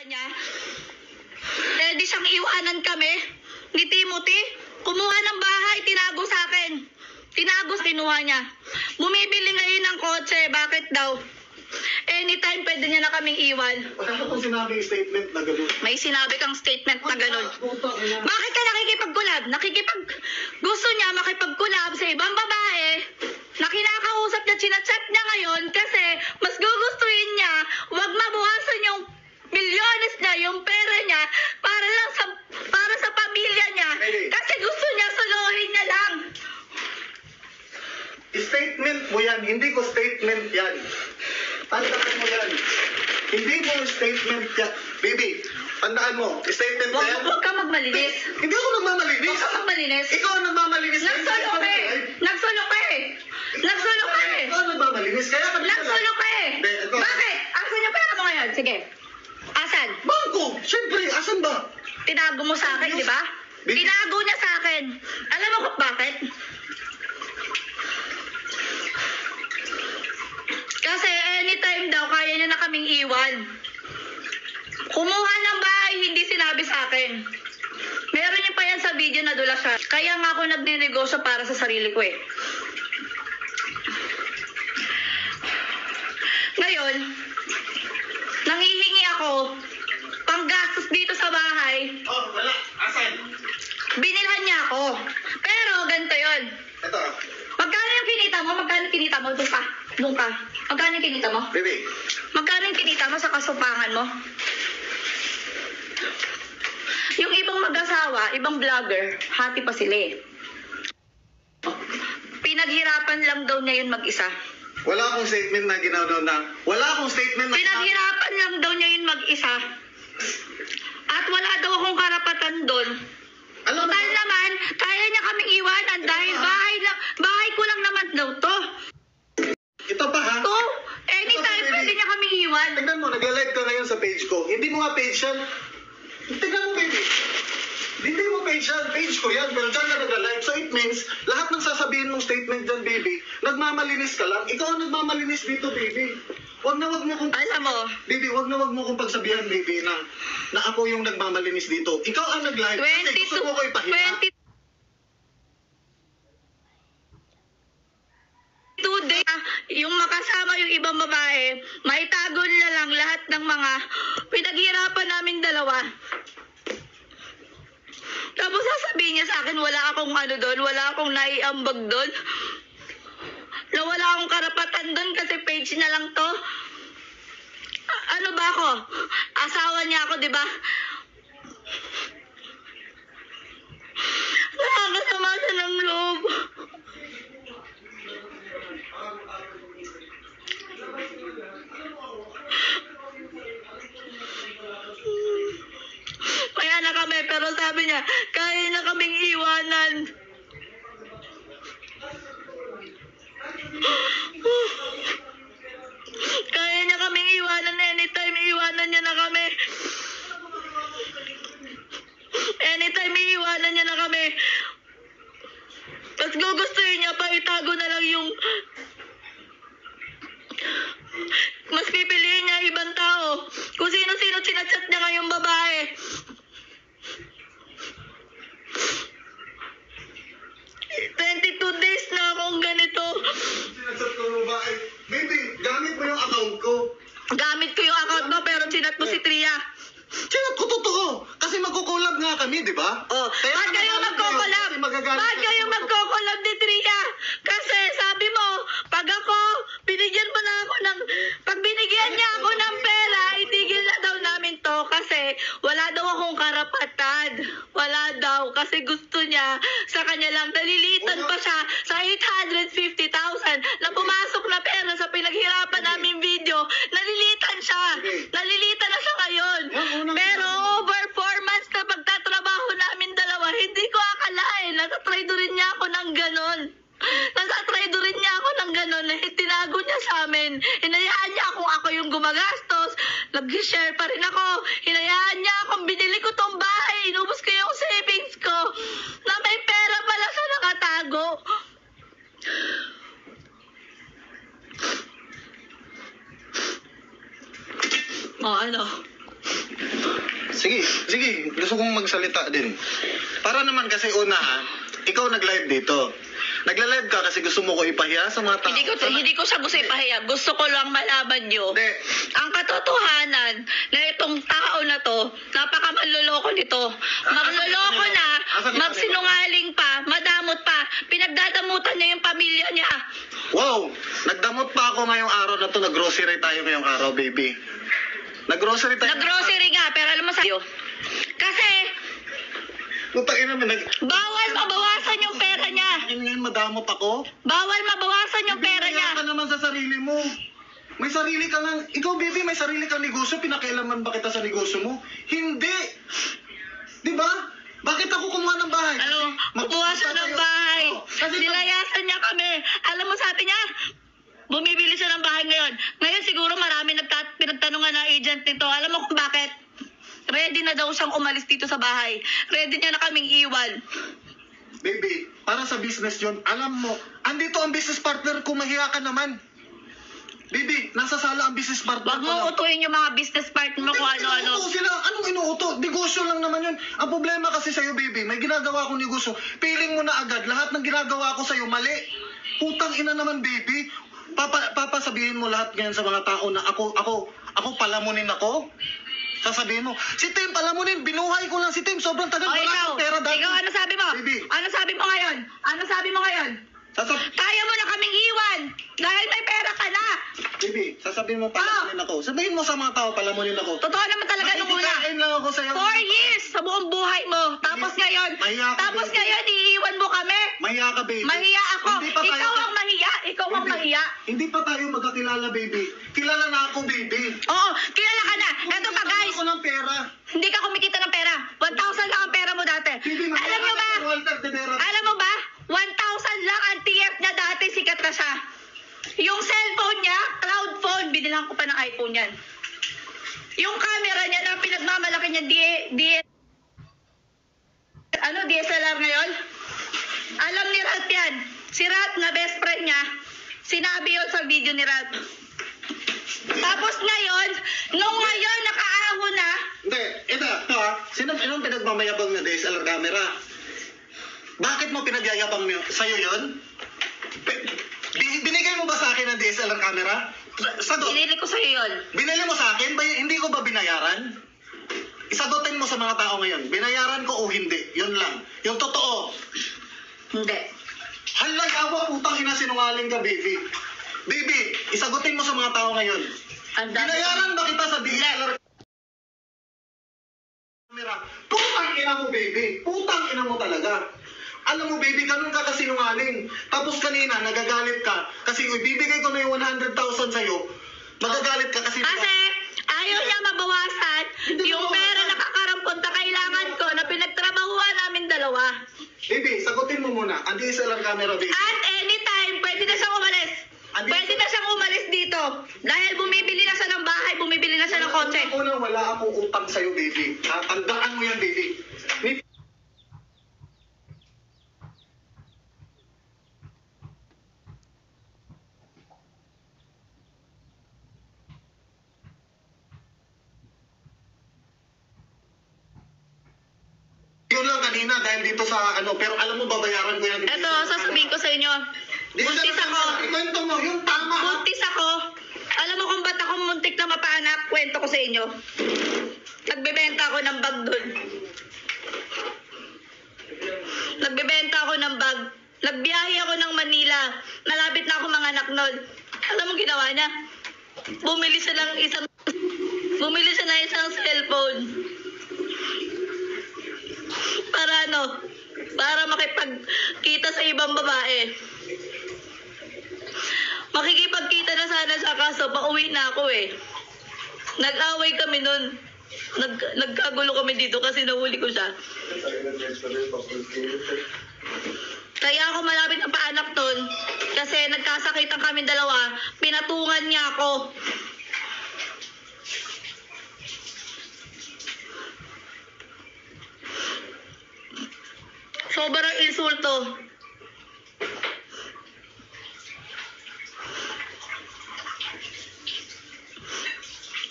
kanya. Ready siyang iwanan kami ni Timothy. Kumuha ng bahay, tinago sa akin. Tinago, kinuha niya. Bumibili ngayon ng kotse, bakit daw? Anytime pwede niya na kaming iwan. Wala ka pang sinabi yung statement na gano'n. May sinabi kang statement na ina. Bakit ka nakikipag-collab? Nakikipag... Gusto niya makipag-collab sa ibang babae na kinakausap niya, chinachat niya ngayon kasi mas gugustuhin niya wag mabuhasan yung milyones niya, yung pera niya para lang sa para sa pamilya niya. Kasi gusto niya suluhin niya lang. Statement mo yan, hindi ko statement yan. Tandaan mo yan. Hindi mo statement yan. Baby, tandaan mo, statement na yan. wag ka magmalinis. Hindi ako nagmamalinis. Wag ka magmalinis. Ikaw ang nagmamalinis. Nagsulok ka eh. Nagsulok ka eh. Nagsulok ka eh. Ikaw ang nagmamalinis. Kaya kami Nagsulok ka eh. Hindi, ito. Bakit? Asan yung pera mo ngayon? Sige. Asan? Bangko! Siyempre, asan ba? Tinago mo sa akin, di ba? Tinago niya sa akin. Alam mo kung bakit? Kasi anytime daw, kaya niya na kaming iwan. Kumuha ng bahay, hindi sinabi sa akin. Meron niya pa yan sa video na dula siya. Kaya nga ako nagninegosyo para sa sarili ko eh. Ngayon, nangihingi ako panggastos dito sa bahay Oh, wala. Asan? binilhan niya ako. Pero ganito yon. Ito. Magkano yung kinita mo? Magkano yung kinita mo? Doon ka. Doon ka. Magkano yung kinita mo? Baby, Magkano yung kinita mo sa kasupangan mo? Yung ibang mag-asawa, ibang vlogger, hati pa sila eh. Pinaghirapan lang daw niya yun mag-isa. wala akong statement na ginawa na. Wala akong statement na Pinaghirapan lang daw niya yun mag-isa. At wala daw akong karapatan doon. Alam mo, Total naman, kaya niya kaming iwanan dahil bahay, lang, bahay ko lang naman daw to. ito pa ha? To, anytime pwede niya kaming iwan. Tingnan mo, nag-live ka ngayon sa page ko. Hindi mo nga page yan. Tingnan mo, baby. Hindi mo page yan. Page ko yan. Pero dyan ka nag-live. So it means, lahat ng sasabihin mong statement dyan, baby, nagmamalinis ka lang. Ikaw ang nagmamalinis dito, baby. Wag na wag mo kong... Alam mo, Baby, wag na wag mo kong pagsabihan, baby, na, na ako yung nagmamalinis dito. Ikaw ang nag-live. Kasi 22, gusto mo ko ipahiya. 22 days na yung makasama yung ibang babae, maitago na lang lahat ng mga pinaghirapan namin dalawa. Tapos sasabihin niya sa akin, wala akong ano doon, wala akong naiambag doon. Akong karapatan doon kasi page na lang to. Ano ba ako? Asawa niya ako, di ba? Nakakasama siya ng loob. Kaya na kami, pero sabi niya, kaya na kaming iwanan. Kaya niya kaming iwanan anytime, iwanan niya na kami. Anytime, iiwanan niya na kami. Tapos gugustuhin niya pa, itago na lang yung... Mas pipiliin niya ibang tao. Kung sino-sino sinachat niya ngayong babae. Twenty-two days na akong ganito. Sinasat ko yung babae. Baby, gamit mo yung account ko. Gamit ko yung account mo pero chinat mo si Tria. Sinat ko totoo. Kasi magkukulab nga kami, di ba? Oh, Kaya ba't kayo magagalit magkokolab? Kasi magagalit Ba't kayo kayo. magkokolab ni Tria? Kasi sabi mo, pag ako, binigyan mo na ako ng, pag binigyan niya ako ng pera, itigil na daw namin to kasi wala daw akong karapatan. Wala daw kasi gusto niya sa kanya lang. Nalilitan pa siya sa 850,000 na pumasok na pera sa pinaghirapan namin video. Nalilitan siya. Nalilitan na siya ngayon. Pero over four months na pagtatrabaho namin dalawa, hindi ko akalain. Nasa-try rin niya ako ng ganon. Nasa-try rin niya ako ng ganon. Tinago niya sa amin. Hinayaan niya kung ako yung gumagastos. Nag-share pa rin ako. Hinayaan niya akong binili ko tong bahay. Inubos ko yung savings ko. Na may pera pala siya nakatago. O ano? Sige, sige. Gusto kong magsalita din. Para naman kasi una ha, ikaw nag-live dito. Nagla-live ka kasi gusto mo ko ipahiya sa mga tao. Hindi ko, Sa- hindi ko siya gusto ipahiya. Gusto ko lang malaman nyo. Hindi. Ang katotohanan na itong tao na to, napakamanloloko nito. Magloloko na, Asan yung magsinungaling pa, madamot pa, pinagdadamutan niya yung pamilya niya. Wow! Nagdamot pa ako ngayong araw na to. Nag-grocery tayo ngayong araw, baby. Nag-grocery tayo. Nag-grocery nga, pero alam mo sa'yo, kasi Putang ina mo, nag... bawal mabawasan yung madamot ako. Bawal mabawasan yung pera niya. ka naman sa sarili mo. May sarili ka lang. Ikaw, baby, may sarili kang negosyo. Pinakialaman ba kita sa negosyo mo? Hindi. Di ba? Bakit ako kumuha ng bahay? Ano, kumuha siya ng bahay. Oh, kasi Nilayasan niya kami. Alam mo sabi niya, bumibili siya ng bahay ngayon. Ngayon siguro marami nagtat pinagtanungan ng agent nito. Alam mo kung bakit? Ready na daw siyang umalis dito sa bahay. Ready niya na kaming iwan. Baby, para sa business yon, alam mo, andito ang business partner ko, mahiya ka naman. Baby, nasa sala ang business partner Huwag ko. lang. mo utuin yung mga business partner mo kung ano-ano. Inuuto sila. Anong inuuto? Negosyo lang naman yun. Ang problema kasi sa'yo, baby, may ginagawa akong negosyo. Piling mo na agad, lahat ng ginagawa ko sa'yo, mali. Putang ina naman, baby. Papa, papa sabihin mo lahat ngayon sa mga tao na ako, ako, ako palamunin ako. Sasabihin mo, si Tim palamunin, binuhay ko lang si Tim, sobrang tagal O wala ikaw, akong pera dati. ikaw ano sabi mo? Baby. Ano sabi mo ngayon? Ano sabi mo ngayon? Sasab Kaya mo na kaming iwan dahil may pera ka na. baby, sasabihin mo palamunin ako. Sabihin mo sa mga tao, palamunin ako. Totoo naman talaga nung una. Makikikain lang ako sa'yo. Four years sa buong buhay mo. Tapos ngayon, Mahiya ka, tapos baby. ngayon, iiwan mo kami. Mahiya ka, baby. Mahiya ako. Hindi pa tayo- Ikaw ang mahiya. Ikaw ang Baby, mahiya. Hindi pa tayo magkakilala, baby. Kilala na ako, baby. Oo, kilala ka na. Eto pa guys, ako ng pera. hindi ka kumikita ng pera. 1,000 lang ang pera mo dati. Baby, Alam mo ba? si Walter De Vera. Alam mo ba? 1,000 lang ang TF niya dati. Sikat na siya. Yung cellphone niya, cloud phone, binilang ko pa ng iPhone yan. Yung camera niya na pinagmamalaki niya, D, D, ano, DSLR ngayon? Alam ni Rat yan. Si Rat na best friend niya, sinabi yun sa video ni Rat. Tapos ngayon, nung ngayon nakaahon na, Hindi, ito, ito ha. Sino, anong pinagmamayabang na DSLR camera? Bakit mo pinagyayabang mo? Sa'yo yun? Bi- bi- binigay mo ba sa akin ang DSLR camera? Sagot. binili ko sa'yo yun. Binili mo sa akin? Bay- hindi ko ba binayaran? Isagutin mo sa mga tao ngayon. Binayaran ko o hindi? Yun lang. Yung totoo. Hindi. Halay awa, putang ina sinungaling ka, baby. Baby, isagutin mo sa mga tao ngayon. Ang dami- Binayaran ba kita sa DSLR camera? Putang ina mo, baby. Putang ina mo talaga. Alam mo, baby, ganun ka kasinungaling. Tapos kanina, nagagalit ka. Kasi ibibigay ko na yung 100,000 sa'yo. Magagalit ka kasi... Kasi ayaw niya mabawasan Hindi yung mabawasan. pera na kakarampon na kailangan ko na pinagtrabahuan namin dalawa. Baby, sagutin mo muna. Ang DSLR camera, baby. At anytime, pwede na siyang umalis. Andi- Pwede na siyang umalis dito. Dahil bumibili na siya ng bahay, bumibili na siya ng kotse. Una, wala akong utang sa'yo, baby. Ha? Tandaan mo yan, baby. Ni- Yun lang kanina dahil dito sa ano, pero alam mo babayaran ko yan. Eto, sasabihin ko sa inyo. Buntis ako. Ikwento mo, yung tama ha. Buntis ako. Alam mo kung ba't ako muntik na mapaanak? Kwento ko sa inyo. Nagbebenta ako ng bag dun. Nagbebenta ako ng bag. Nagbiyahe ako ng Manila. Malapit na ako mga anak nun. Alam mo ginawa niya? Bumili siya ng isang... Bumili siya ng isang cellphone. Para ano? Para makipagkita sa ibang babae. Makikipagkita na sana siya kaso pauwi na ako eh. Nag-away kami nun. Nag, nagkagulo kami dito kasi nahuli ko siya. Kaya ako malapit na paanak nun kasi nagkasakitan kami dalawa. Pinatungan niya ako. Sobrang insulto.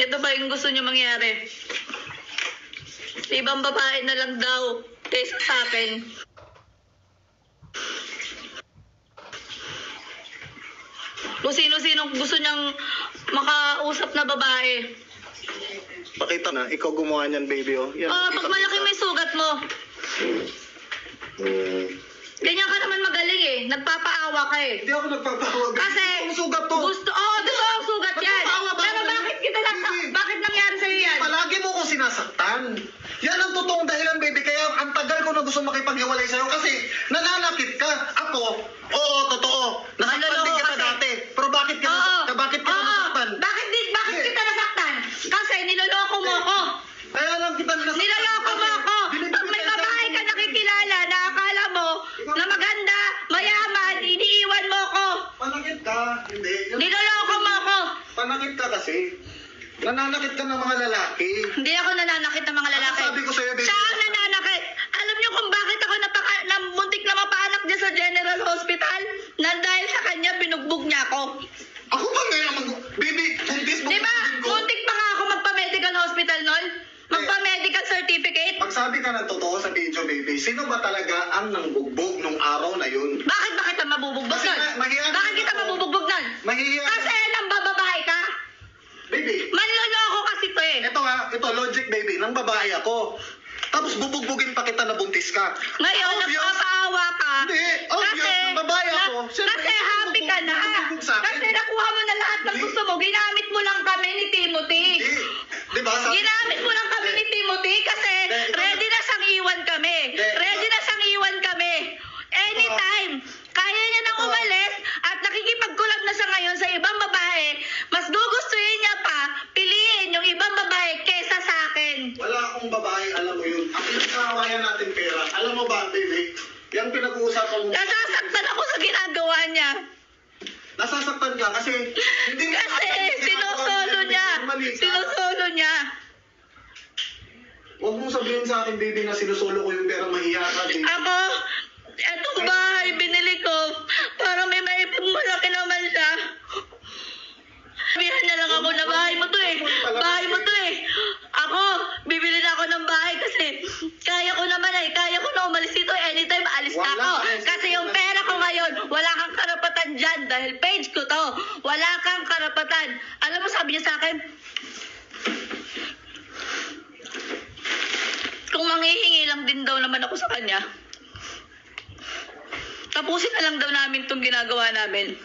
Ito ba yung gusto niyo mangyari? ibang babae na lang daw kaysa sa akin. Kung sino-sino gusto niyang makausap na babae. Pakita na, ikaw gumawa niyan, baby, oh. Yan, Ah, pag malaki may sugat mo, Hmm. ganyan ka naman magaling eh. Nagpapaawa ka eh. Hindi ako nagpapawag. Kasi, Ang sugat to. gusto, oo, totoo ang sugat yan. Nagpapaawa ba Pero ako? bakit kita Baby. bakit nangyari sa'yo yan? Palagi mo ko sinasaktan. Yan ang totoong dahilan, baby. Kaya ang tagal ko na gusto makipaghiwalay sa'yo kasi nananakit ka. Ako, oo, totoo. Nasaktan Manloloko din kita kasi. dati. Pero bakit ka, Oo. nasaktan? bakit ka Oo. nasaktan? Bakit, di, bakit Hindi. kita nasaktan? Kasi niloloko mo ako. Kaya lang kita nasaktan. Niloloko mo kasi ako. Pag binibigyan may ka babae ka ng- nakikilala na akala mo na maganda, mayaman, iniiwan mo ako. Panakit ka. Hindi. Niloloko mo ako. Panakit ka kasi. Nananakit ka ng mga lalaki. Hindi ako nananakit ng mga lalaki. Ano sabi ko sa'yo, baby? Siya ang nananakit. Alam niyo kung bakit ako napaka, na, muntik na mapaanak niya sa General Hospital? Nang dahil sa kanya, binugbog niya ako. Ako ba ngayon ang mag... Baby, buntis mo Di ba? Muntik pa nga ako magpa-medical hospital nun. Magpa-medical certificate. Magsabi ka ng totoo sa video, baby. Sino ba talaga ang nangbugbog nung araw na yun? Bakit ba kita mabubugbog Kasi nun? ma- mahiya- Bakit kita mabubugbog nun? Mahihiya. Kasi nang bababae ka. Baby, Manloloko kasi to eh. Ito logic, baby. Nang babae ako. Tapos bubugbugin pa kita na buntis ka. Ngayon, Obvious. nagpapaawa ka. Hindi, obvious, nang babae ako. Siyempre, kasi happy ka na. bubugbog sa akin. Kasi nakuha mo na lahat ng Hindi. gusto mo. Ginamit mo lang kami ni Timothy. Hindi. Di ba? Sabi- Ginamit mo lang kami ni Timothy kasi Hindi, ready na siyang iwan kami. Hindi, Ready ikaw- na siyang iwan kami. Anytime. Kaya niya nang Ito. umalis at nakikipagkulab na siya ngayon sa ibang babae. Mas gugustuhin niya pa piliin yung ibang babae kesa sa akin. Wala akong babae, alam mo yun. Ang pinagkawayan natin pera. Alam mo ba, baby? Yung pinag-uusapan mo. Nasasaktan ako sa ginagawa niya. Nasasaktan ka kasi hindi mo Kasi alam yung ginagawa sinusolo niya. Mali ka. Sinusolo niya. Huwag mong sabihin sa akin, baby, na sinusolo ko yung pera mahiya ka, baby. Ako, etong bahay binili ko para may maipagmalaki naman siya. Sabihan na lang ako na bahay mo to eh. Bahay mo to eh. Ako, bibili na ako ng bahay kasi kaya ko naman eh. Kaya ko na umalis dito anytime alis na ako. Kasi yung pera ko ngayon, wala kang dahil page ko to. Wala kang karapatan. Alam mo sabi niya sa akin, kung manghihingi lang din daw naman ako sa kanya, tapusin na lang daw namin itong ginagawa namin.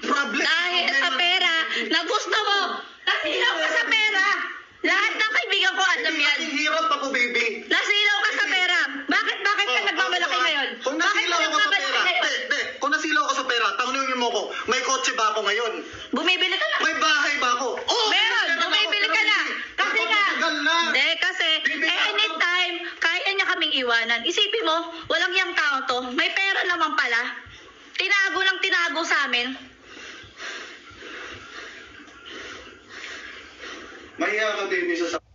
Problem. Dahil sa pera na gusto mo, nasilaw ka sa pera. Lahat ng kaibigan ko alam yan. Hirap ako, baby. Nasilaw ka sa pera. Bakit, bakit ka Oh, nagmamalaki ako, ah, ngayon? Kung Bakit nasilaw ka ako sa nagmamalaki pera, ngayon? te, te, kung nasilaw ako sa pera, tanongin mo ko, may kotse ba ako ngayon? Bumibili ka na. May bahay ba ako? Oh, Meron, meron ako, bumibili pero ka na. Kasi nga, na. hindi, kasi eh, anytime, kaya niya kaming iwanan. Isipin mo, walang yung tao to, may pera naman pala. Tinago lang tinago sa amin. Mahiya ka, baby, sa